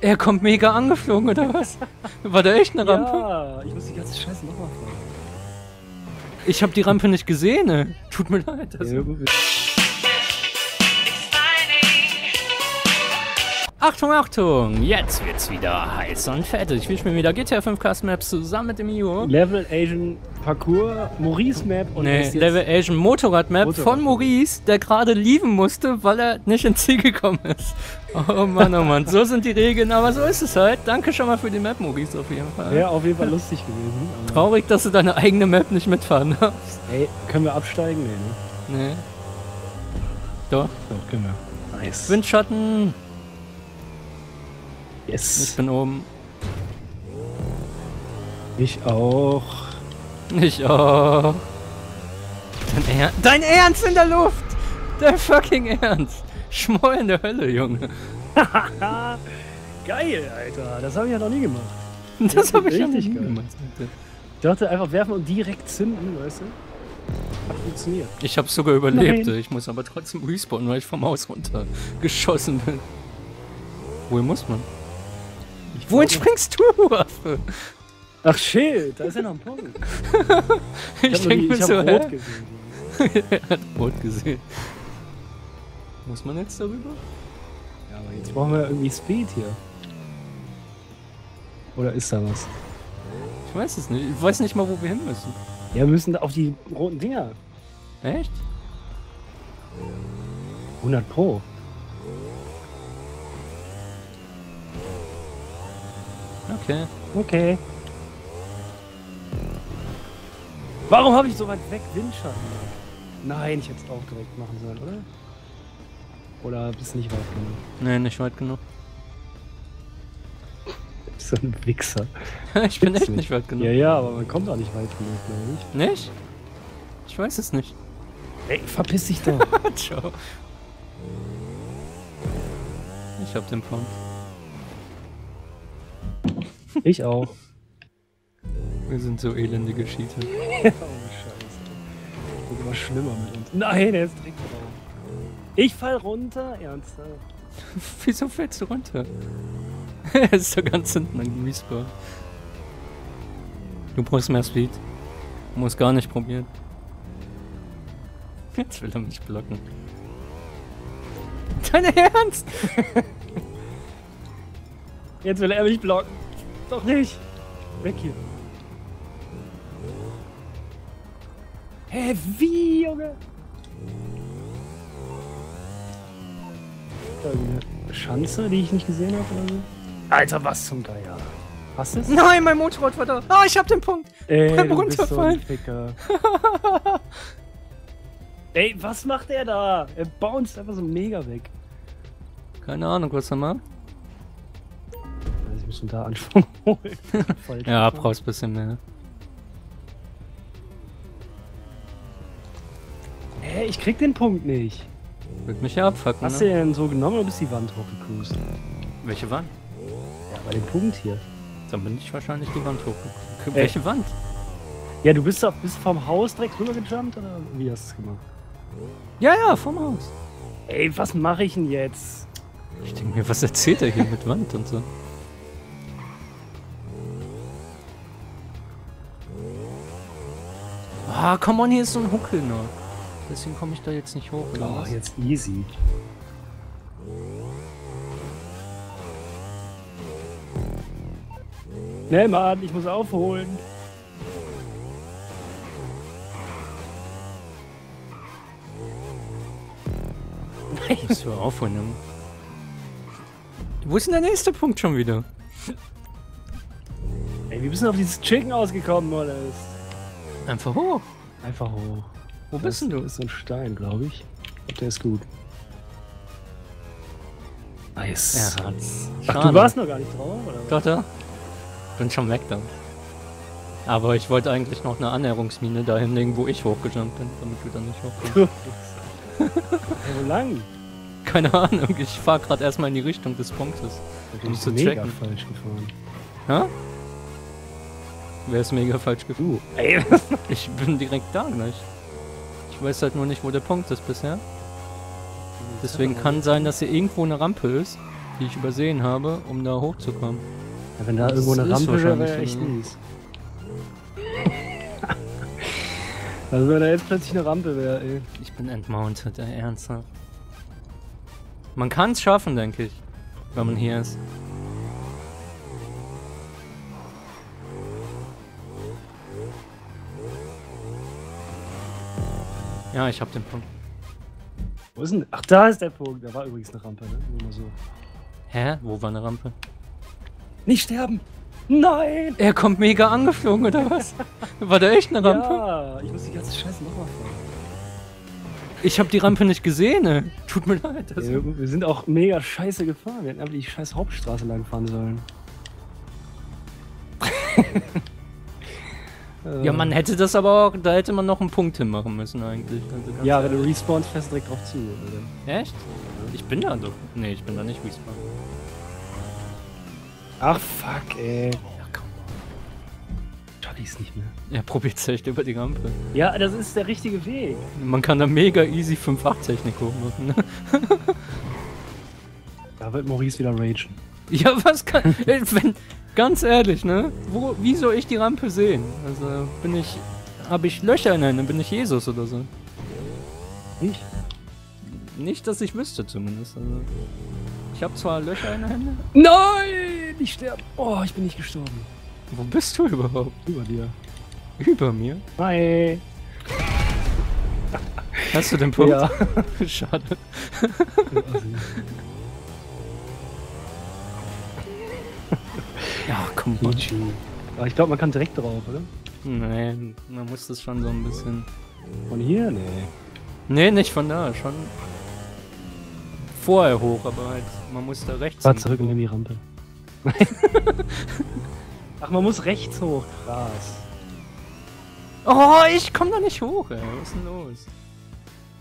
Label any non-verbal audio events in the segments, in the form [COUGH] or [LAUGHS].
Er kommt mega angeflogen, oder was? War da echt eine Rampe? Ja, ich muss die ganze Scheiße nochmal fahren. Ich habe die Rampe nicht gesehen, ne? Tut mir leid. Also. Ja. Achtung, Achtung! Jetzt wird's wieder heiß und fettig. Wir spielen wieder GTA 5 Custom Maps zusammen mit dem Io. Level Asian Parcours, Maurice Map und Nee, das Level Asian Motorrad Map Motorrad. von Maurice, der gerade lieben musste, weil er nicht ins Ziel gekommen ist. Oh Mann, oh Mann, so sind die Regeln, aber so ist es halt. Danke schon mal für die Map, Maurice, auf jeden Fall. Wäre auf jeden Fall lustig gewesen. Traurig, dass du deine eigene Map nicht mitfahren darfst. Ey, können wir absteigen? Nee, ne? Nee. Doch. Doch, können wir. Nice. Windschatten. Ich yes. bin oben. Ich auch. Ich auch. Dein, er Dein Ernst in der Luft! Dein fucking Ernst! Schmoll in der Hölle, Junge. [LAUGHS] Geil, Alter. Das habe ich ja noch nie gemacht. Das habe ich ja richtig nicht geil. gemacht. Alter. Ich dachte einfach werfen und direkt zünden, weißt du? Hat funktioniert. Ich habe sogar überlebt. Nein. Ich muss aber trotzdem respawnen, weil ich vom Haus runter geschossen bin. Wohin muss man? Ich Wohin springst du, Affe? Ach shit, da ist ja noch ein Punkt. [LAUGHS] Ich, nur denke mir ich so, hä? gesehen. [LAUGHS] er hat rot gesehen. Muss man jetzt darüber? Ja, aber jetzt brauchen wir irgendwie Speed hier. Oder ist da was? Ich weiß es nicht. Ich weiß nicht mal, wo wir hin müssen. Ja, wir müssen auf die roten Dinger. Echt? 100 Pro. Okay. Okay. Warum habe ich so weit weg Windschatten? Nein, ich hätte es auch direkt machen sollen, oder? Oder bist du nicht weit genug? Nee, nicht weit genug. So ein Wichser. [LAUGHS] ich bin echt nicht. weit genug. Ja, ja, aber man kommt auch nicht weit genug, glaube ich. Nicht? Ich weiß es nicht. Ey, verpiss dich doch. [LAUGHS] Ciao. Ich hab den Punkt. ich auch. Wir sind so elendige Cheater. [LAUGHS] oh, Scheiße. Wird immer schlimmer mit uns. Nein, der ist direkt drauf. Ich fall runter? Ernsthaft? [LAUGHS] Wieso fällst du runter? [LAUGHS] er ist so ganz hinten an Respawn. Du brauchst mehr Speed. Du musst gar nicht probieren. [LAUGHS] Jetzt will er mich blocken. Dein Ernst? Jetzt will er mich blocken. Doch nicht. Weg hier. Hä, wie, Junge? Irgendeine Schanze, die ich nicht gesehen habe oder so? Alter, was zum Geier. Hast du es? Nein, mein Motorrad war da. Ah, ich hab den Punkt. Ey, Beim du bist so Runterfallen. ein Ficker. [LAUGHS] Ey, was macht er da? Er bounced einfach so mega weg. Keine Ahnung, was er macht. Also ich muss von da Anschwung holen. [LAUGHS] Ja, brauchst ein bisschen mehr. Hä, ich krieg den Punkt nicht. Wird mich ja abfucken, Hast du ne? den so genommen oder bist die Wand hochgecruised? Welche Wand? Ja, bei dem Punkt hier. Dann bin ich wahrscheinlich die Wand hochgekommen. Ey. Welche Wand? Ja, du bist, auf, bist vom Haus direkt rübergejumpt oder wie hast du es gemacht? Ja, ja, vom Haus. Ey, was mache ich denn jetzt? Ich denke mir, was erzählt er hier mit Wand und so? Ah, komm on, hier ist so ein Huckel noch. Deswegen komme ich da jetzt nicht hoch, oder Oh, was? jetzt easy. Schnell, Mann, ich muss aufholen. [LAUGHS] Musst du aufholen. Wo ist denn der nächste Punkt schon wieder? Ey, wie bist du auf dieses Chicken ausgekommen, Molles? Einfach hoch. Einfach hoch. Wo bist denn Das du? ist so ein Stein, glaube ich. Glaub, der ist gut. Nice. Hat's. Ach, du warst noch gar nicht drauf, oder? Doch, da. Bin schon weg dann. Aber ich wollte eigentlich noch eine Annäherungsmine da hinlegen, wo ich hochgejumpt bin, damit du dann nicht hochkommst. [LAUGHS] Wo lang? Keine Ahnung, ich fahr gerade erstmal in die Richtung des Punktes. Da Um zu mega checken. falsch gefahren. Ja? Wer ist mega falsch gefühlt? [LAUGHS] Ey, Ich bin direkt da gleich. Ich weiß halt nur nicht, wo der Punkt ist bisher. Deswegen kann sein, dass hier irgendwo eine Rampe ist, die ich übersehen habe, um da hochzukommen. Ja, wenn da Das irgendwo eine Rampe wäre, wahrscheinlich wäre echt ne? mies. [LAUGHS] also wenn da jetzt plötzlich eine Rampe wäre, ey. Ich bin entmounted, ey, ernsthaft. Man kann es schaffen, denke ich, wenn man hier ist. Ja, ich hab den Punkt. Wo ist denn? Ach, da ist der Punkt. Da war übrigens eine Rampe, ne? Nur mal so. Hä? Wo war eine Rampe? Nicht sterben! Nein! Er kommt mega angeflogen, oder was? War da echt eine Rampe? Ja, ich muss die ganze Scheiße nochmal fahren. Ich hab die Rampe nicht gesehen, ey. Tut mir leid. Das Ja, wir wir sind auch mega scheiße gefahren. Wir hätten einfach die scheiß Hauptstraße lang fahren sollen. [LAUGHS] Ja, man hätte das aber auch, da hätte man noch einen Punkt hinmachen müssen eigentlich. Also Ja, wenn du respawnst, fährst du direkt drauf zu. Oder? Echt? Ich bin da doch. Nee, ich bin da nicht respawn. Ach, fuck, ey. Ja, komm. Ich's nicht mehr. Er probiert's echt über die Rampe. Ja, das ist der richtige Weg. Man kann da mega easy 5-8-Technik hochmachen. Ne? Da wird Maurice wieder ragen. Ja, was kann. [LAUGHS] Wenn, ganz ehrlich, ne? Wo, wie soll ich die Rampe sehen? Also bin ich. Habe ich Löcher in den Händen? Bin ich Jesus oder so? Ich? Nicht, dass ich wüsste zumindest. Also, ich habe zwar Löcher in den Händen. Nein! Ich sterbe. Oh, ich bin nicht gestorben. Wo bist du überhaupt? Über dir. Über mir? Hi. Hast du den Punkt? Ja. [LAUGHS] Schade. Ja, komm on. Peachy. Aber ich glaube, man kann direkt drauf, oder? Nein, man muss das schon so ein bisschen. Von hier? Nee. Nee, nicht von da, schon vorher hoch, aber halt, man muss da rechts. Fahr zurück nimm die Rampe. [LAUGHS] Ach, man muss rechts hoch. Krass. Oh, ich komm da nicht hoch, ey. Was ist denn los?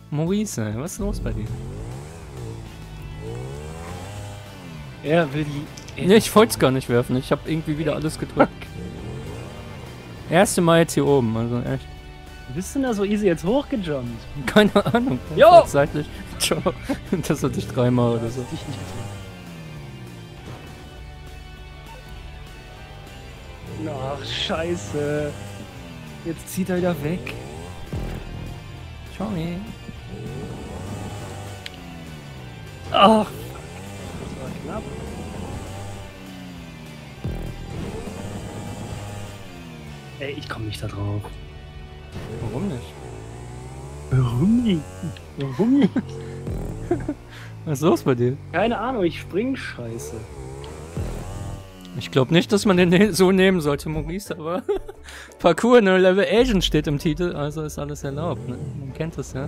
Maurice, was ist los bei dir? Er will die. Nee, ich wollte es gar nicht werfen. Ich habe irgendwie wieder alles gedrückt. Erste Mal jetzt hier oben, also echt. Bist du da so easy jetzt hochgejumpt? Keine Ahnung. Jo! Seitlich. Ciao. [LAUGHS] Das hatte ich dreimal oder so. Ach, scheiße. Jetzt zieht er wieder weg. Sorry. Ach, Ey, ich komme nicht da drauf. Warum nicht? Warum nicht? Warum nicht? Was ist los bei dir? Keine Ahnung, ich spring scheiße. Ich glaube nicht, dass man den ne so nehmen sollte, Maurice, aber [LAUGHS] Parkour, ne, Level Agent steht im Titel, also ist alles erlaubt, ne? Man kennt das ja.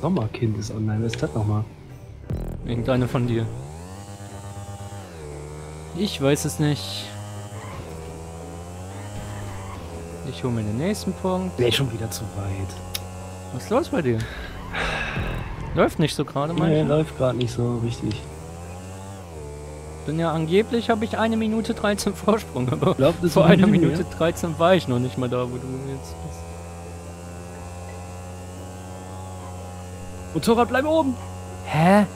Sommerkind ist online, wer ist das nochmal? Irgendeine von dir. Ich weiß es nicht. Ich hole mir den nächsten Punkt. Nee, schon wieder zu weit. Was ist los bei dir? Läuft nicht so gerade, Nee, mein läuft gerade nicht so richtig. Bin ja angeblich, habe ich eine Minute 13 Vorsprung, aber Glaub, das vor einer ein bisschen Minute 13 war ich noch nicht mal da, wo du jetzt bist. Motorrad, bleib oben! Hä?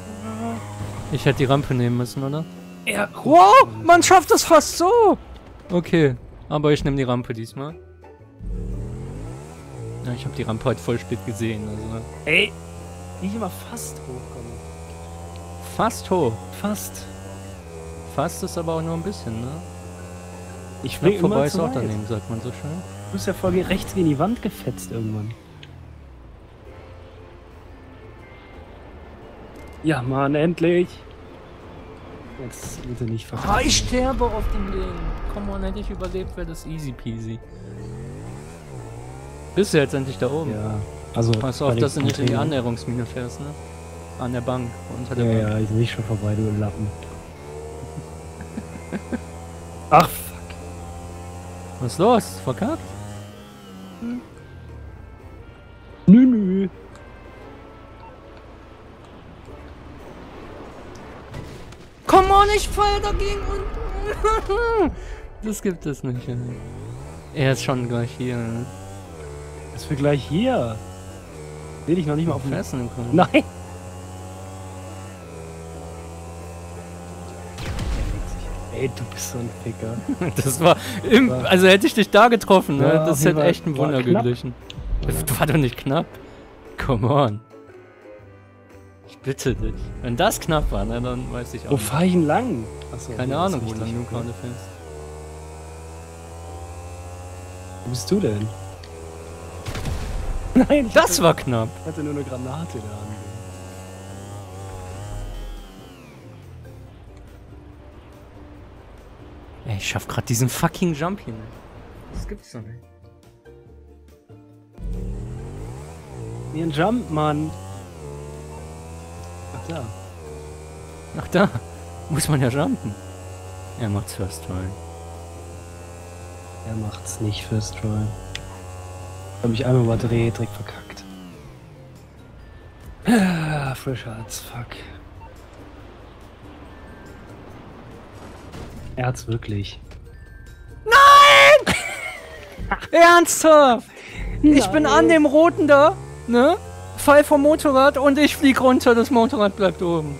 Ich hätte die Rampe nehmen müssen, oder? Ja, Wow, man schafft es fast so! Okay, aber ich nehme die Rampe diesmal. Ja, ich habe die Rampe halt voll spät gesehen, also Ey, wie ich immer fast hochkomme. fast hoch. Fast. Fast ist aber auch nur ein bisschen, ne? Ich spring vorbei ist auch weit. daneben, sagt man so schön. Du bist ja voll rechts gegen die Wand gefetzt irgendwann. Ja, Mann, endlich! Jetzt bitte nicht Ah, verfassen. ich sterbe auf dem Ding. Komm on, hätte ich überlebt, wäre das easy peasy. Bist du jetzt endlich da oben? Ja, also. Pass auf, dass du nicht in die. Annäherungsmine fährst, ne? An der Bank, unter der Ja, Bank. ja, ich bin nicht schon vorbei, du Lappen. [LAUGHS] Ach, fuck. Was ist los? Verkackt? Nü, nü. Komm on, ich fall dagegen und. [LAUGHS] das gibt es nicht. Er ist schon gleich hier. ne? Was für gleich hier? Seh dich noch nicht mal auf dem. Fressen können. Nein! Ey, du bist so ein Ficker. [LAUGHS] Das war. Im, also hätte ich dich da getroffen, ne? Ja, das hätte echt ein Wunder geglichen. Das war doch nicht knapp. Come on. Ich bitte dich. Wenn das knapp war, ne, dann weiß ich auch. Wo nicht. fahr ich denn lang? Achso, Keine ist Ahnung, wo richtig. lang du gerade fährst. Wo bist du denn? Nein, ich Das hatte, war knapp. ich hatte nur eine Granate da. Ey, ich schaff grad diesen fucking Jump hier nicht. Das gibt's doch nicht. Wie ein Jump, Mann. Ach da. Ach da. Muss man ja jumpen. Er macht's first try. Er macht's nicht First Try. Hab ich einmal überdreht, direkt verkackt. Ah, frischer als fuck. Er hat's wirklich. [LAUGHS] Ernsthaft? Ich bin Nein. an dem Roten da, ne? Fall vom Motorrad und ich flieg runter, das Motorrad bleibt oben.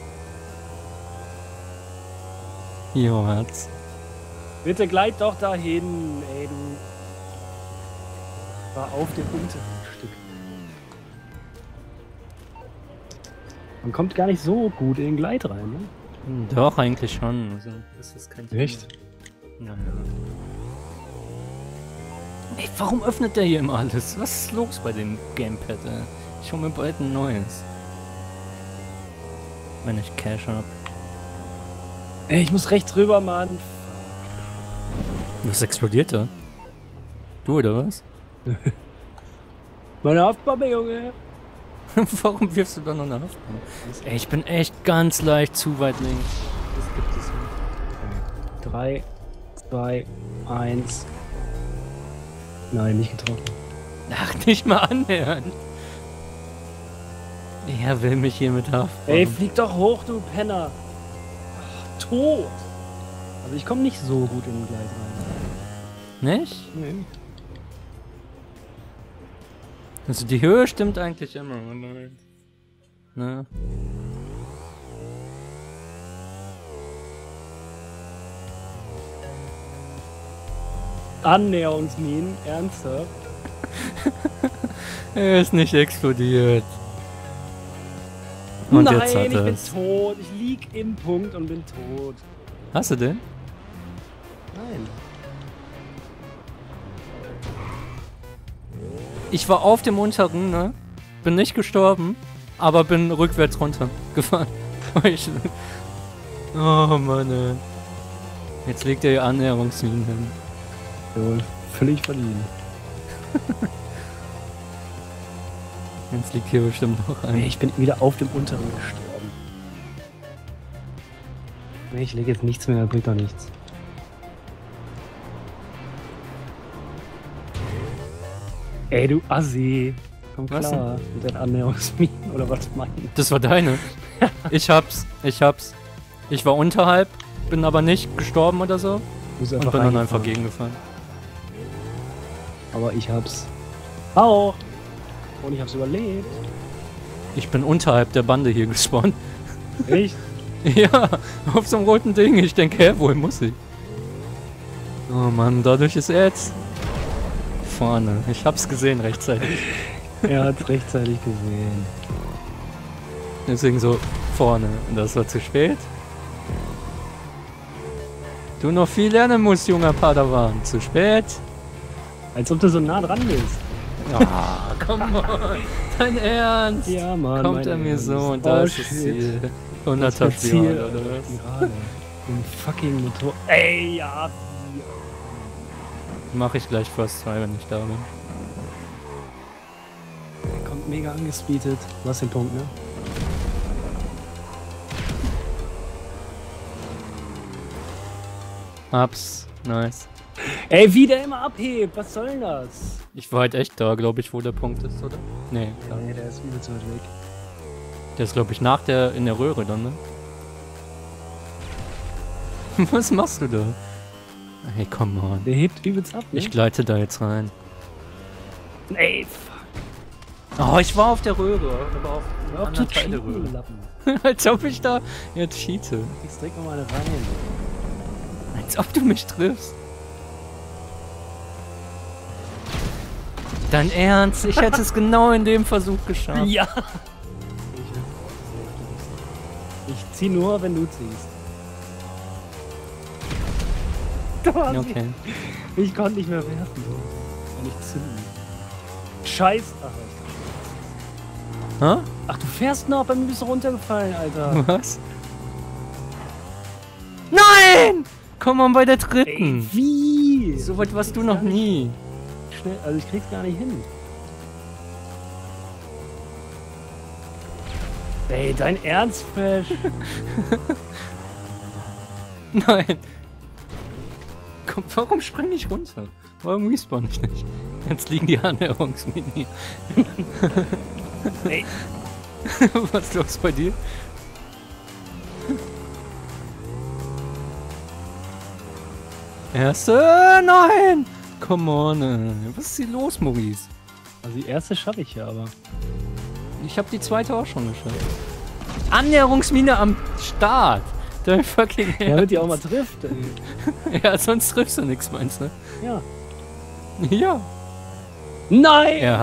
Jo, Herz. Bitte gleit doch dahin, ey, du. War auf dem unteren Stück. Man kommt gar nicht so gut in den Gleit rein, ne? Hm, Doch, eigentlich schon. Also, das ist kein. Echt? Ja, ja. Ey, warum öffnet der hier immer alles? Was ist los bei dem Gamepad, ey? Ich hol mir bald ein neues. Wenn ich Cash hab. Ey, ich muss rechts rüber, Mann. Was explodiert da? Du oder was? [LAUGHS] Meine Haftbombe, Junge. [LAUGHS] Warum wirfst du da noch eine Haftbombe? Ey, ich bin echt ganz leicht zu weit links. Das gibt es nicht. 3, 2, 1. Nein, nicht getroffen. Ach, nicht mal annähernd. Er will mich hier mit Haftbombe. Ey, flieg doch hoch, du Penner. Ach, tot. Also ich komme nicht so gut in den Gleit rein. Nicht? Nee. Also die Höhe stimmt eigentlich immer. Ne? Annäherungsminen, ernsthaft? [LAUGHS] Er ist nicht explodiert. Und Nein, jetzt hat ich bin er's. tot. Ich lieg im Punkt und bin tot. Hast du den? Nein. Ich war auf dem unteren, ne? Bin nicht gestorben, aber bin rückwärts runtergefahren. [LAUGHS] Weil ich- oh Mann, ey. Jetzt legt er hier Annäherungsminen hin. Jawohl, völlig verdient. [LAUGHS] Jetzt liegt hier bestimmt noch ein. ich bin wieder auf dem unteren gestorben. Ich lege jetzt nichts mehr, bringt doch nichts. Ey, du Assi. Komm Was klar, mit deinen Annäherungsminen [LAUGHS] oder was meinst Das war deine. [LAUGHS] Ich hab's, ich hab's. Ich war unterhalb, bin aber nicht gestorben oder so du? und bin dann einfach gegengefahren. Aber ich hab's. Auch. Und ich hab's überlebt. Ich bin unterhalb der Bande hier [LAUGHS] gespawnt. Echt? Ja, auf so einem roten Ding. Ich denke, hä, wohin muss ich? Oh Mann, dadurch ist er jetzt vorne. Ich hab's gesehen rechtzeitig. er hat's rechtzeitig gesehen. Deswegen so vorne. Und das war zu spät. Du noch viel lernen musst, junger Padawan. Zu spät. Als ob du so nah dran bist. Ah, komm on. Dein Ernst? Ja, Mann. Kommt er mir Ernst. so und da Oh, ist das. Ziel. Das 100er ist mein Ziel, oder was? Ein fucking Motor. Ey, ja. Mach ich gleich First Try, wenn ich da bin. Der kommt mega angespeedet. Du hast den Punkt, ne? Hab's. Nice. Ey, wie der immer abhebt. Was soll denn das? Ich war halt echt da, glaube ich, wo der Punkt ist, oder? Nee, klar. Nee, der ist übelst weit weg. Der ist, glaube ich, nach der, in der Röhre dann, ne? [LAUGHS] Was machst du da? Hey, come on. Der hebt übelst ab, ne? Ich gleite da jetzt rein. Ey, fuck. Oh, ich war auf der Röhre, aber auf Hör auf zu cheaten, Lappen. [LAUGHS] Als ob ich da jetzt cheate. Ich direkt noch mal eine rein. Als ob du mich triffst. Dein Ernst? Ich hätte es [LAUGHS] genau in dem Versuch geschafft. Ja! Ich zieh nur, wenn du ziehst. Hast Okay. Ich konnte nicht mehr werfen. Und nicht zünden. Scheiß. Ach, ich- Hä? Ach, du fährst noch, bei mir bist du runtergefallen, Alter. Was? Nein! Komm mal bei der Ey, dritten. wie? So weit warst du noch nie. Schnell, also ich krieg's gar nicht hin. Ey, dein Ernst, Fresh? [LAUGHS] Nein. Komm, [LAUGHS] warum spring ich runter? Warum respawn ich nicht? Jetzt liegen die Annäherungsmini. [LAUGHS] Ey. [LAUGHS] Was ist los bei dir? Erste? Nein! Come on. ey. Was ist hier los, Maurice? Also die erste schaffe ich ja, aber. Ich habe die zweite auch schon geschafft. Annäherungsmine am Start. [LAUGHS] Der fucking Ja, damit die auch mal trifft. [LAUGHS] Ja, sonst triffst du nichts, meinst du? Ja. Ja. Nein! Er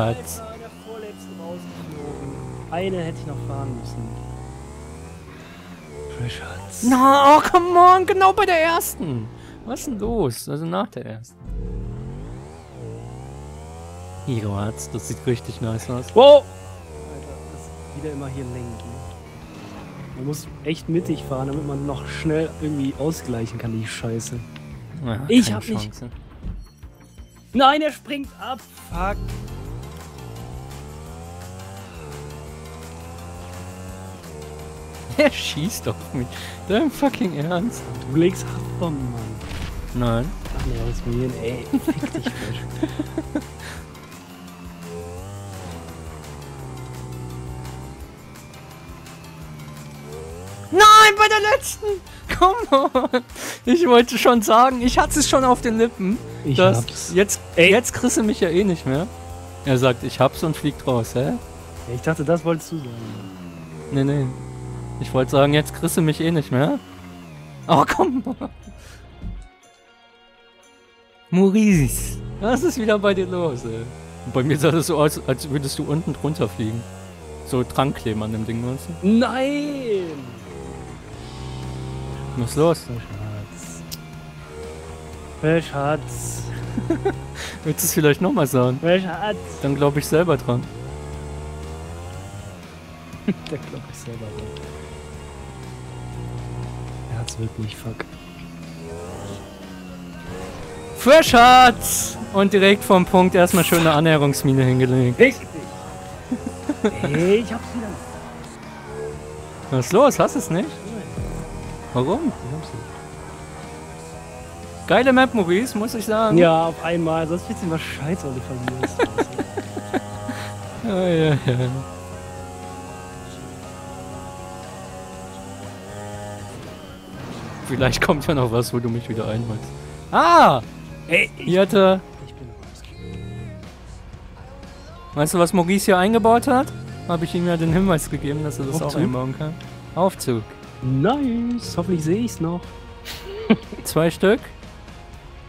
rausgeflogen. Eine hätte ich noch fahren müssen. Hat's. Na, oh, come on, genau bei der ersten. Was ist denn los? Also nach der ersten. Hero hat's, das sieht richtig nice aus. Wow! Alter, das wieder immer hier lenken. Man muss echt mittig fahren, damit man noch schnell irgendwie ausgleichen kann, die Scheiße. Ja, Ich hab nicht-. Nein, er springt ab! Fuck! [LAUGHS] Er schießt auf mich. Dein fucking Ernst? Du legst Haftbomben, Mann. Nein. Ach nee, was mir hin, ey. Fick dich, Fresh. [LAUGHS] bei der letzten! Come on! Ich wollte schon sagen, ich hatte es schon auf den Lippen. Ich dass hab's. Jetzt, Ey. jetzt kriegst du mich ja eh nicht mehr. Er sagt, ich hab's und fliegt raus, hä? Ich dachte, das wolltest du sagen. Nee, nee. Ich wollte sagen, jetzt kriegst du mich eh nicht mehr. Oh, komm. Maurice, was ist wieder bei dir los, ey? Und bei mir sah das so aus, als würdest du unten drunter fliegen. So dran kleben an dem Ding, weißt du? Nein! Was ist los? Fresh hat's. Fresh hat's. [LAUGHS] Willst du es vielleicht nochmal sagen? Fresh hat's. Dann glaube ich selber dran. [LAUGHS] Der glaubt ich selber dran. Er hat's wirklich, fuck. Fresh Hearts! Und direkt vom Punkt erstmal schöne Annäherungsmine hingelegt. Richtig! [LAUGHS] hey, ich hab's wieder. Was ist los? Hast du es nicht? Warum? Geile Map, Maurice, muss ich sagen. Ja, auf einmal. Sonst wird's immer scheiße, wenn du verlierst. [LAUGHS] Ja, ja, ja. Vielleicht kommt ja noch was, wo du mich wieder einholst. Ah! Ey, ich, Hier hat er. Weißt du, was Maurice hier eingebaut hat? Habe ich ihm ja den Hinweis gegeben, dass er das auch Aufzug? einbauen kann. Aufzug. Nice. Hoffentlich sehe ich's noch. [LAUGHS] Zwei Stück.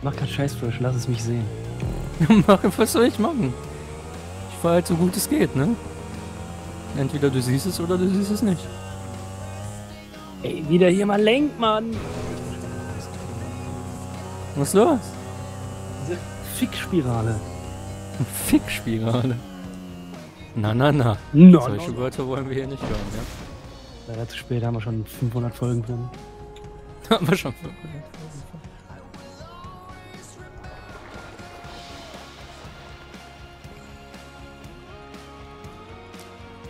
Mach keinen Scheiß, Fresh. Lass es mich sehen. [LAUGHS] Was soll ich machen? Ich fahre halt so gut es geht, ne? Entweder du siehst es oder du siehst es nicht. Ey, wieder hier mal lenk, Mann. Was ist los? Diese Fickspirale. Fickspirale. Na, na, na. No, Solche Wörter wollen wir hier nicht hören, ja? Leider zu spät, haben wir schon 500 Folgen drin. [LAUGHS] Haben wir schon.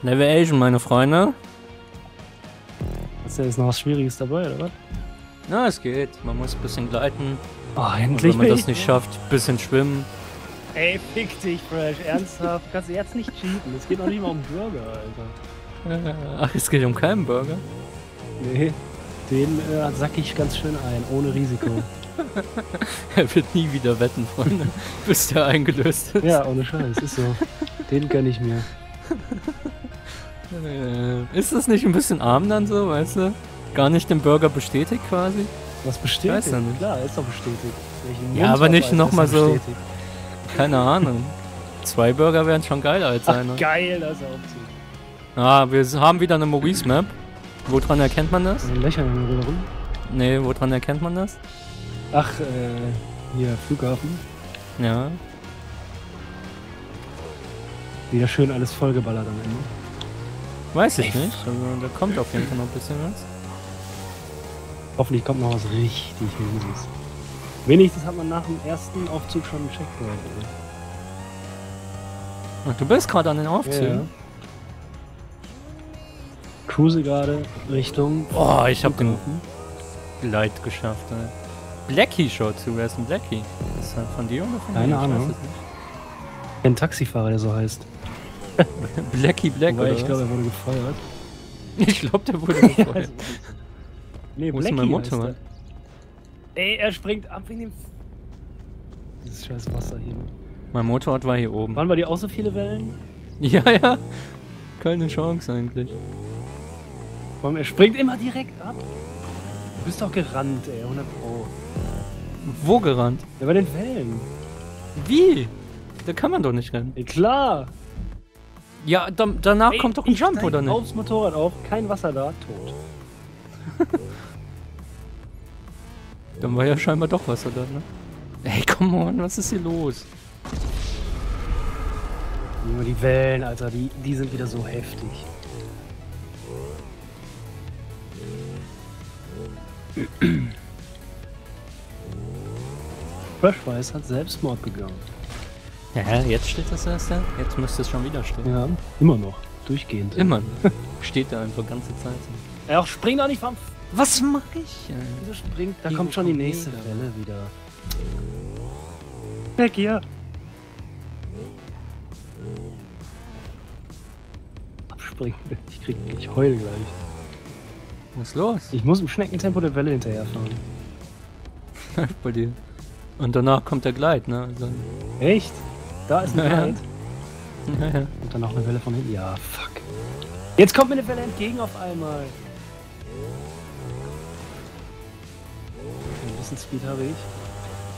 Level Asian, meine Freunde. Ist da jetzt noch was Schwieriges dabei, oder was? Na, es geht. Man muss ein bisschen gleiten. Oh, Und endlich wenn man das ich- nicht schafft, ein bisschen schwimmen. Ey, fick dich, Fresh. Ernsthaft? Kannst du jetzt nicht cheaten? Es geht noch nicht mal um Burger, Alter. Ach, es geht um keinen Burger. Nee. Den äh, sack ich ganz schön ein, ohne Risiko. [LAUGHS] Er wird nie wieder wetten, Freunde, [LAUGHS] bis der eingelöst ist. ja, ohne Scheiß, ist so. Den gönn ich mir. Äh, ist das nicht ein bisschen arm dann so, weißt du? Gar nicht den Burger bestätigt quasi? Was bestätigt? Weiß ja nicht. Klar, ist doch bestätigt. Ja, aber nicht aufreißen, noch ist mal doch so- bestätigt. Keine Ahnung. Zwei Burger wären schon geil als Ach, einer. geil, das ist ja Aufzug. Ah, wir haben wieder eine Maurice Map. Woran erkennt man das? Also Löcher in der rum. Nee, woran erkennt man das? Ach, äh, hier, Flughafen. Ja. Wieder schön alles vollgeballert am Ende. Weiß ich nicht. Also, da kommt auf jeden Fall noch ein bisschen was. Hoffentlich kommt noch was richtig Mieses. Wenigstens hat man nach dem ersten Aufzug schon einen Checkpoint. Ach, du bist gerade an den Aufzügen. Cruise gerade Richtung. Boah, ich hab den. Gleit geschafft. Ey. Blackie schaut zu. Wer ist ein Blackie? Ist das von dir oder von Keine mir? Ahnung. Ein Taxifahrer, der so heißt. [LAUGHS] Blackie Black, Wobei oder ich glaube, er wurde gefeuert. [LAUGHS] Ich glaube, der wurde gefeuert. [LAUGHS] nee, Wo ist Blackie mein heißt Motorrad? er. Ey, er springt ab wegen dem... Dieses scheiß Wasser hier. Mein Motorrad war hier oben. Waren bei dir auch so viele Wellen? Ja, ja. Keine Chance eigentlich. Allem, er springt immer direkt ab. Du bist doch gerannt, ey, 100 Pro. Wo gerannt? Ja, bei den Wellen. Wie? Da kann man doch nicht rennen. Ey, klar. Ja, da, danach Ey, kommt doch ein Jump, oder nicht? aufs Motorrad auf, kein Wasser da, tot. [LAUGHS] Dann war ja scheinbar doch Wasser da, ne? Ey, komm on, was ist hier los? Nur die Wellen, Alter, die, die sind wieder so heftig. Freshwise hat Selbstmord begangen. Ja, jetzt steht das erst da. Jetzt müsste es schon wieder stehen. Ja, immer noch. Durchgehend. Immer. [LAUGHS] steht da einfach ganze Zeit. Ja, auch spring doch nicht vom... Was mach ich? ey? Wieso springt? Da Die kommt schon die nächste wieder. Welle wieder. Weg hier. Abspringen. Ich krieg... Ich heul gleich. Was ist los? Ich muss im Schneckentempo der Welle hinterherfahren. Läuft [LAUGHS] bei dir. Und danach kommt der Gleit, ne? Also, Echt? Da ist ein Ja, ja. Gleit. ja, ja. Und dann noch eine Welle von hinten. Ja, fuck. Jetzt kommt mir eine Welle entgegen auf einmal. Ein bisschen Speed habe ich.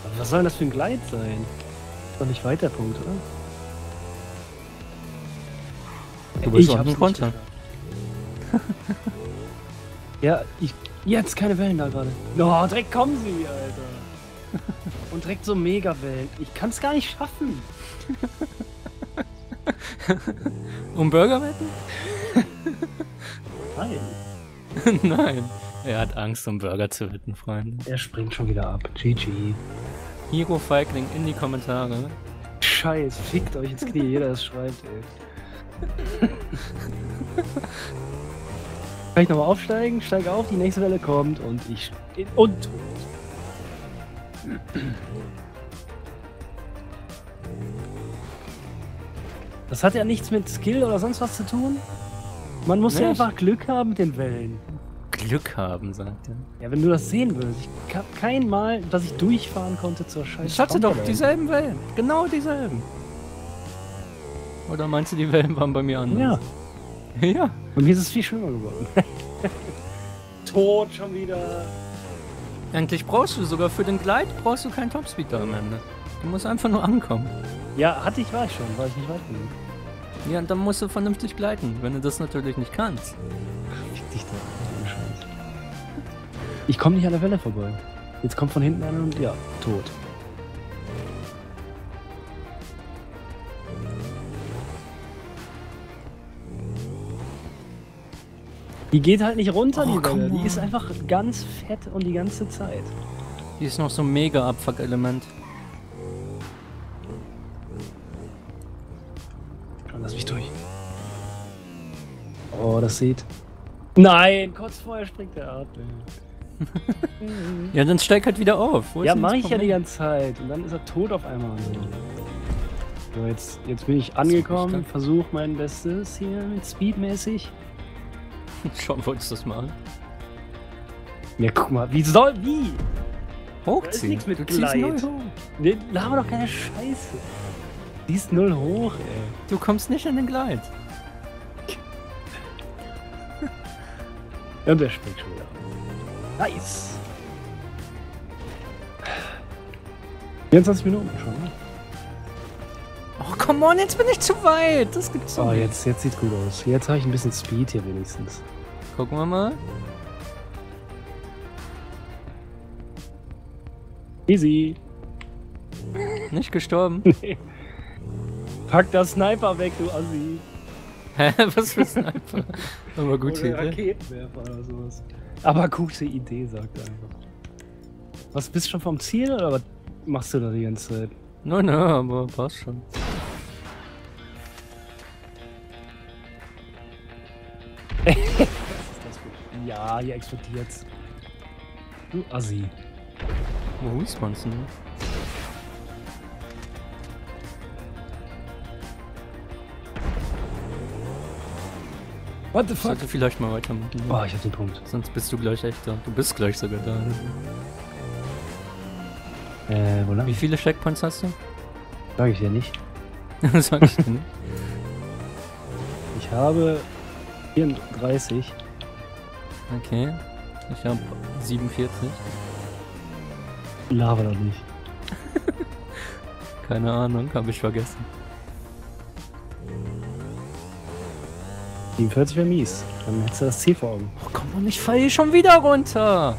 Aber was soll denn das für ein Gleit sein? Ist doch nicht weit der Punkt, oder? Du bist nicht runter. geschafft. [LAUGHS] ja, ich. Jetzt keine Wellen da gerade. Oh, direkt kommen sie, Alter. [LAUGHS] Und direkt so Mega-Wellen. Ich kann es gar nicht schaffen. [LAUGHS] Um Burger wetten? [LAUGHS] Nein. Nein. Er hat Angst, um Burger zu wetten, Freunde. Er springt schon wieder ab. GG. Hero Feigling in die Kommentare. Scheiß, fickt euch ins Knie, jeder das schreibt, ey. Kann ich nochmal aufsteigen? Steige auf, die nächste Welle kommt und ich. Und. Das hat ja nichts mit Skill oder sonst was zu tun. Man muss ja Nicht? einfach Glück haben mit den Wellen. Glück haben, sagt er. Ja, wenn du das sehen würdest. Ich hab kein Mal, dass ich durchfahren konnte zur Scheiße. Ich hatte doch dieselben Wellen. Genau dieselben. Oder meinst du, die Wellen waren bei mir Ja, anders? Ja. [LAUGHS] und mir ist es viel schlimmer geworden. [LAUGHS] Tot schon wieder. Eigentlich brauchst du sogar für den Gleit brauchst du keinen Topspeed da am Ende. Du musst einfach nur ankommen. Ja, hatte ich, war ich schon, war ich nicht weit genug. Ja, und dann musst du vernünftig gleiten, wenn du das natürlich nicht kannst. Fick dich da. Ich komme nicht an der Welle vorbei. Jetzt kommt von hinten einer und ja, tot. Die geht halt nicht runter, Oh, die Welle. Die ist einfach ganz fett und die ganze Zeit. Hier ist noch so ein mega Abfuck-Element. Lass mich durch. Oh, das sieht. Nein, kurz vorher springt der ab. [LAUGHS] Ja, dann steig halt wieder auf. Wo Ja, mache ich ja die Problem? ganze Zeit. Und dann ist er tot auf einmal. So, jetzt, jetzt bin ich angekommen, versuche mein Bestes hier mit Speedmäßig. [LAUGHS] Schon wolltest du das machen. Ja, guck mal, wie soll, wie? Hochziehen. nichts mit du ziehst Gleit. null hoch. Ne, laber doch keine Scheiße. Die ist null hoch, ey. Du kommst nicht in den Gleit. Ja, und der springt schon wieder. Nice. 24 Minuten schon, ne? Oh, come on, jetzt bin ich zu weit. Das gibt's doch Oh, nicht. jetzt, jetzt sieht's gut aus. Jetzt habe ich ein bisschen Speed hier wenigstens. Gucken wir mal. Easy. Nicht gestorben. [LAUGHS] Pack das Sniper weg, du Assi. Hä? Was für Sniper? [LAUGHS] Aber gute Oder Idee. Raketenwerfer oder sowas. Aber gute Idee, sagt er einfach. Was, bist du schon vom Ziel oder was machst du da die ganze Zeit? No, no, aber passt schon. Ja, hier explodiert's. Du Assi. Wo ist man's denn? What the Ich sollte vielleicht mal weitermachen. Oh, ich hab den Punkt. Sonst bist du gleich echt da. Du bist gleich sogar da. Äh, wo lang? Wie viele Checkpoints hast du? Sag ich dir nicht. [LAUGHS] Sag ich dir nicht. Ich habe 34. Okay. Ich habe 47. Lava doch nicht. [LAUGHS] Keine Ahnung, habe ich vergessen. 47 wäre mies. Dann hättest du das Ziel vor Augen. Oh, komm on, ich fall hier schon wieder runter.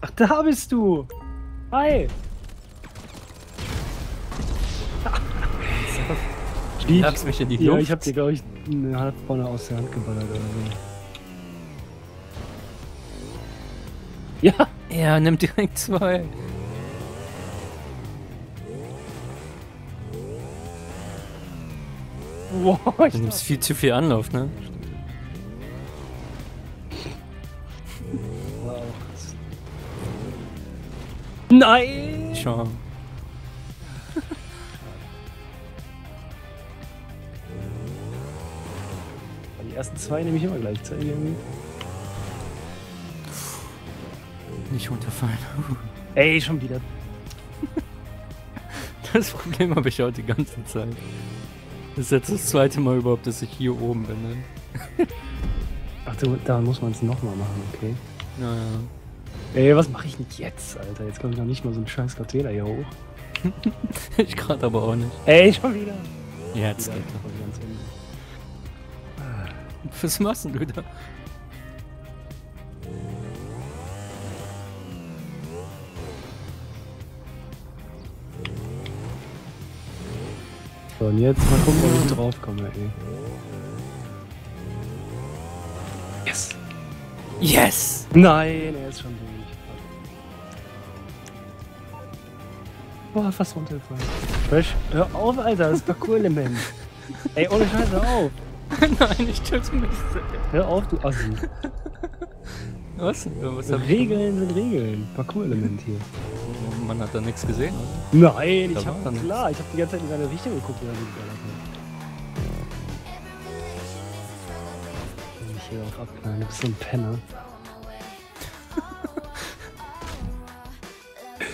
Ach, da bist du! Hi! Du jagst mich in die Ja, Luft. ich hab dir, glaube ich, eine halbe vorne aus der Hand geballert oder so. Ja! Er nimmt direkt zwei. Wow, ich Du nimmst viel zu viel Anlauf, ne? krass. Nein! Schau. Ersten zwei nehme ich immer gleichzeitig irgendwie. Nicht runterfallen. Ey, schon wieder. [LAUGHS] Das Problem habe ich auch die ganze Zeit. Das ist jetzt das zweite Mal überhaupt, dass ich hier oben bin, ne? [LAUGHS] Ach, du, da muss man es nochmal machen, okay. Naja. Ey, was mache ich denn jetzt, Alter? Jetzt komme ich noch nicht mal so einen scheiß Container hier hoch. [LAUGHS] Ich gerade aber auch nicht. Ey, schon wieder. Jetzt Wieder [LAUGHS] Was machst du da? So, und jetzt mal gucken, ob ich draufkomme, ey. Yes! Yes! Nein, er ist schon durch. Boah, fast runtergefallen. Fresh, hör auf, Alter, das ist Parcours-Element. [LAUGHS] Ey, ohne Scheiße, auf. [LAUGHS] Nein, ich töte mich. Hör auf, du Assi. Was? Was Regeln sind Regeln. Parcours-Element hier. gemacht? Man hat da nichts gesehen, oder? Nein, Da ich hab, nichts. klar, ich hab die ganze Zeit in seine Richtung geguckt, er geballert hat. Ich hier auf abknallen, du bist so ein Penner. [LAUGHS]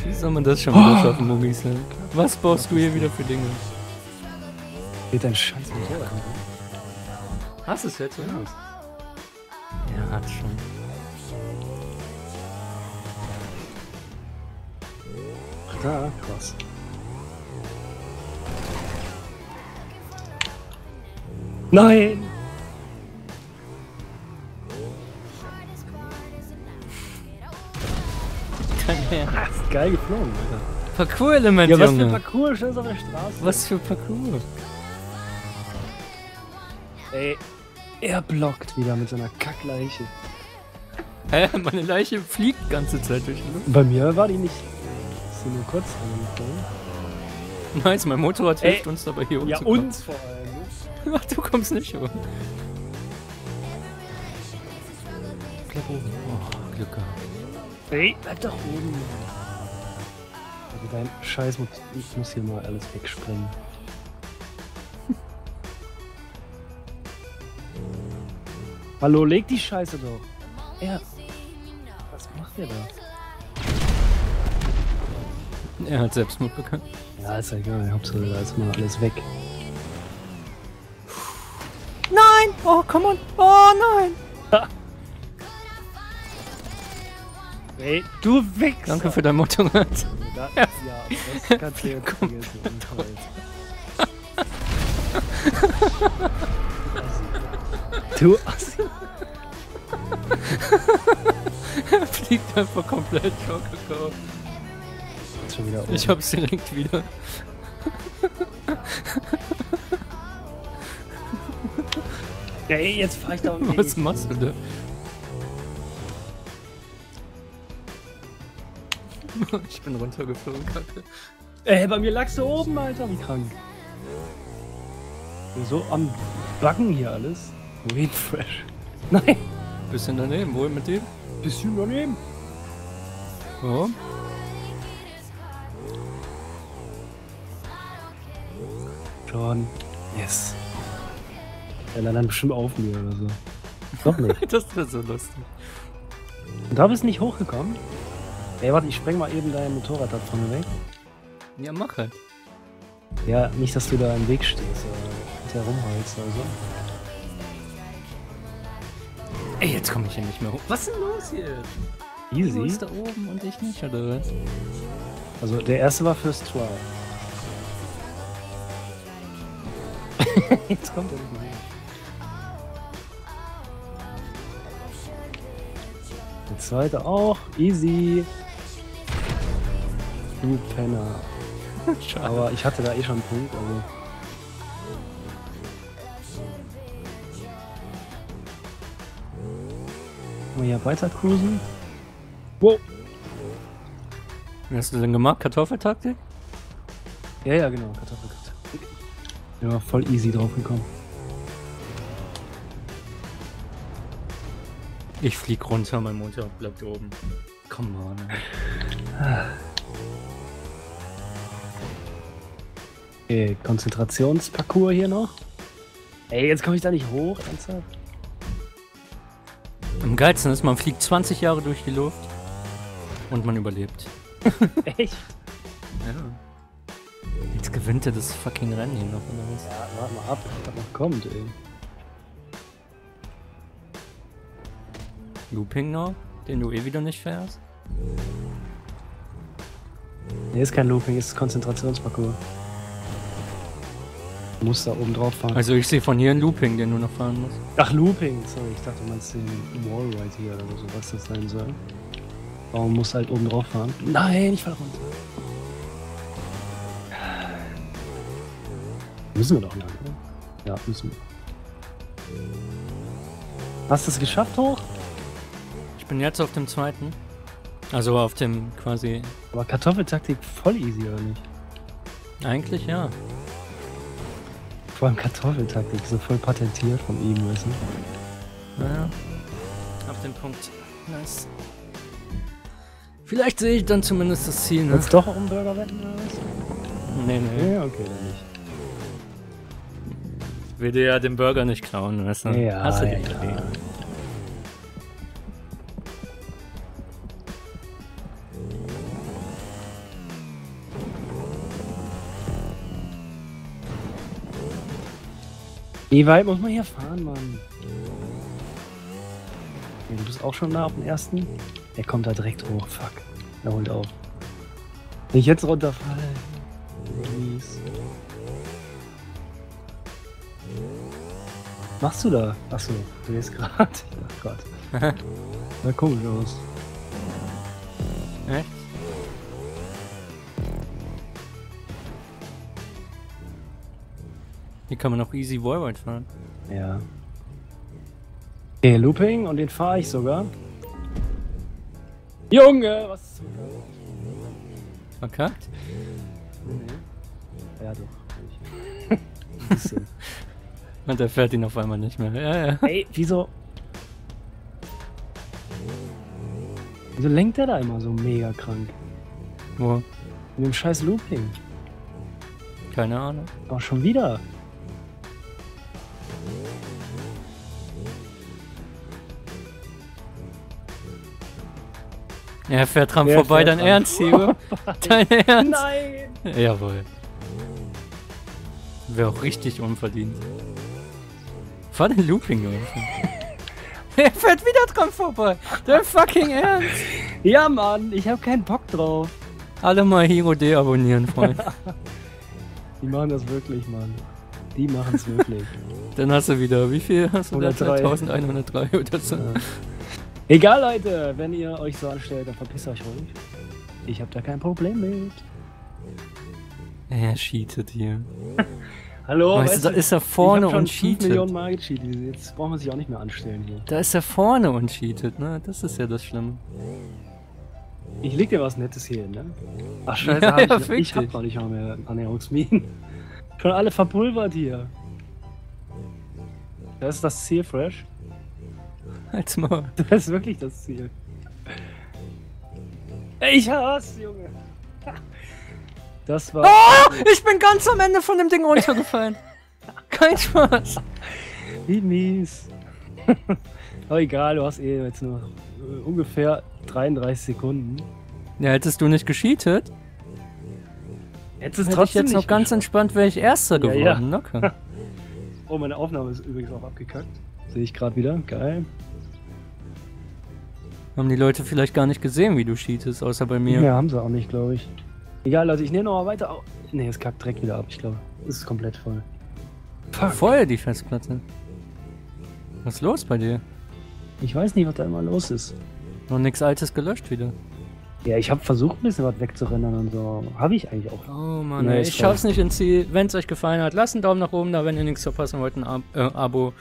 Wie soll man das schon wieder schaffen, Maurice? Was baust du hier wieder für Dinge? Geht dein scheiß Motorrad an. Hast du es jetzt, oder? Ja, hat schon. Ach da, krass. Nein! Hast [LAUGHS] geil geflogen, Alter. Parcours-Element, Ja, was für. Parcours, schön auf der Straße. was für Parcours? Ey, er blockt wieder mit seiner Kackleiche. Hä? Meine Leiche fliegt die ganze Zeit durch die Luft. Bei mir war die nicht. Ist sie nur kurz angeflogen. Nice, mein Motorrad Ey. hilft uns dabei hier Ja, umzukommen. uns vor allem. Ach, du kommst nicht hoch. Bleib oben. Oh, Glück gehabt. Ey, bleib doch oben. Also dein Scheiß, muss- ich muss hier mal alles wegsprengen. Hallo, leg die Scheiße doch. Er. Was macht der da? Er hat Selbstmord bekannt. Ja, ist ja egal. Hauptsache, da ist mal alles weg. Nein! Oh, come on! Oh, nein! Ey, du Wichser! Danke für dein Motorrad. Da, ja, das kannst du jetzt vergessen. Du [LAUGHS] Assi. Er fliegt einfach komplett Schokokau. Schon wieder Ich hab's direkt wieder. Ja, ey, jetzt fahr ich da [LAUGHS] um Was machst du da? [LAUGHS] Ich bin runtergeflogen, Kacke. Ey, bei mir lagst du oben, Alter. Wie krank. So am Backen hier alles. Weed fresh. [LAUGHS] Nein. Bisschen daneben, wohl mit dem? Bisschen daneben. Ja. Schon. Yes. Er landet dann bestimmt auf mir oder so. Doch nicht. [LAUGHS] Das wäre so lustig. Und da bist du nicht hochgekommen? Ey, warte, ich spreng mal eben dein Motorrad da vorne weg. Ja, mach halt. Ja, nicht, dass du da im Weg stehst oder hinterher rumholst oder so. Ey, jetzt komme ich hier nicht mehr hoch. Was ist denn los hier? Du Easy. bist da oben und ich nicht, oder was? Also der erste war fürs Try. [LAUGHS] Jetzt kommt er nicht mehr. Der zweite auch. Easy. Du Penner. [LAUGHS] Aber ich hatte da eh schon einen Punkt. Also. Mal hier weiter cruisen. Wow. Wie hast du denn gemacht? Kartoffeltaktik? Ja, ja, genau. Kartoffelkarte. Ja, voll easy drauf gekommen. Ich flieg runter, mein Motor bleibt oben. Come on. ey. Okay, Konzentrationsparcours hier noch. Ey, jetzt komme ich da nicht hoch, ernsthaft? Am geilsten ist, man fliegt 20 Jahre durch die Luft und man überlebt. [LAUGHS] Echt? Ja. Jetzt gewinnt er das fucking Rennen hier noch oder was? Ja, warte mal ab, was noch kommt, ey. Looping noch, den du eh wieder nicht fährst. Nee, ist kein Looping, ist Konzentrationsparcours. Du musst da oben drauf fahren. Also ich sehe von hier ein Looping, den du noch fahren musst. Ach, Looping, sorry, ich dachte, du meinst den Wallride hier oder so, was das sein soll. Warum musst du halt oben drauf fahren? Nein, ich fall runter. Müssen wir doch lang, oder? Ja, müssen wir. Hast du es geschafft hoch? Ich bin jetzt auf dem zweiten. Also auf dem quasi. Aber Kartoffeltaktik voll easy, oder nicht? Eigentlich ja. Vor allem Kartoffeltaktik, so voll patentiert von ihm, weißt du? Naja. Auf den Punkt. Nice. Vielleicht sehe ich dann zumindest das Ziel, ne? Willst du doch um Burger wetten oder was? Nee, nee. Ja, okay, dann nicht. Will dir ja den Burger nicht klauen, weißt du? Ja, Hast du ja, die ja. Idee? Wie weit muss man hier fahren, Mann? Ja, du bist auch schon da auf dem ersten? Er kommt da direkt hoch, fuck. Er holt auf. Wenn ich jetzt runterfalle. Mies. Machst du da? Achso, du gehst gerade. [LAUGHS] Ach Gott. Sah komisch aus. Echt? Kann man auch easy Wallride fahren. Ja. Okay, Looping und den fahre ich sogar. Junge, was Verkackt? Ja, doch. Ein. [LAUGHS] Und er fährt ihn auf einmal nicht mehr. Ja, ja. Ey, wieso? Wieso lenkt der da immer so mega krank? Wo? Mit dem scheiß Looping. Keine Ahnung. Aber schon wieder. Er fährt dran Wer vorbei, fährt dein dran Ernst, Hugo? [LAUGHS] Dein Ernst? Nein! Jawohl. Wäre auch richtig unverdient. Fahr den Looping, Junge. [LAUGHS] Er fährt wieder dran vorbei. Der fucking Ernst. Ja, Mann, ich habe keinen Bock drauf. Alle mal Hero deabonnieren, Freund. [LAUGHS] Die machen das wirklich, Mann. Die machen es wirklich. Dann hast du wieder, wie viel hast du da? 103. 1103 oder so. Ja. Egal, Leute, wenn ihr euch so anstellt, dann verpisst euch ruhig. Ich habe da kein Problem mit. Er cheatet hier. [LAUGHS] Hallo, weißt du, da ist er vorne ich hab schon und 5 cheatet. Millionen Mal gecheatet. Jetzt braucht man sich auch nicht mehr anstellen hier. Da ist er vorne und cheatet, ne? Das ist ja das Schlimme. Ich leg dir was Nettes hier hin, ne? Ach scheiße, Ja, hab ich, ja, noch- ich hab noch nicht mehr Annäherungsminen. Schon alle verpulvert hier. Das ist das Ziel, Fresh. Halt's mal. [LAUGHS] Das ist wirklich das Ziel. Ich hasse, Junge. [LAUGHS] Das war. Ah, ich bin ganz am Ende von dem Ding runtergefallen. [LAUGHS] Kein Spaß. Wie mies. Aber egal, du hast eh jetzt nur äh, ungefähr 33 Sekunden. Ja, hättest du nicht gecheatet, Jetzt ist hätte ich jetzt noch ganz entspannt, wäre ich Erster Ja, geworden. ja. Locker. Oh, meine Aufnahme ist übrigens auch abgekackt. Sehe ich gerade wieder. Geil. Haben die Leute vielleicht gar nicht gesehen, wie du cheatest, außer bei mir. Ja, haben sie auch nicht, glaube ich. Egal, Leute, ich nehme noch mal weiter. au- Nee, es kackt direkt wieder ab, ich glaube. Es ist komplett voll. Voll die Festplatte. Was ist los bei dir? Ich weiß nicht, was da immer los ist. Noch nichts Altes gelöscht wieder. Ja, ich habe versucht, ein bisschen was wegzurennen und so. Habe ich eigentlich auch. Oh Mann, Nee, ich schaff's nicht ins Ziel. Wenn es euch gefallen hat, lasst einen Daumen nach oben da, wenn ihr nichts verpassen wollt, ein Ab äh, Abo.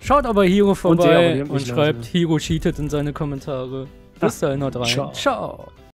Schaut aber Hero vorbei und, mich, schreibt, Leute. Hero cheatet in seine Kommentare. Bis dahin, haut rein. Ciao. Ciao.